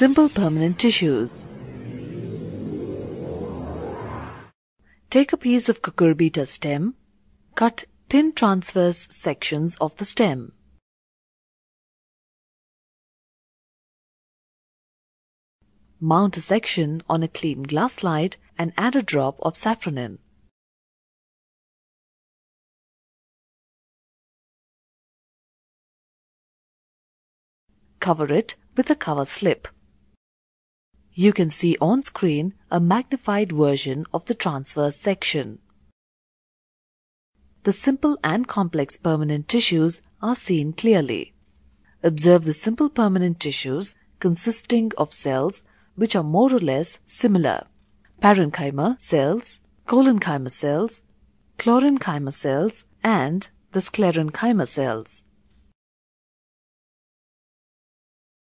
Simple permanent tissues. Take a piece of cucurbita stem. Cut thin transverse sections of the stem. Mount a section on a clean glass slide and add a drop of safranin. Cover it with a cover slip. You can see on screen a magnified version of the transverse section. The simple and complex permanent tissues are seen clearly. Observe the simple permanent tissues consisting of cells which are more or less similar. Parenchyma cells, collenchyma cells, chlorenchyma cells, and the sclerenchyma cells.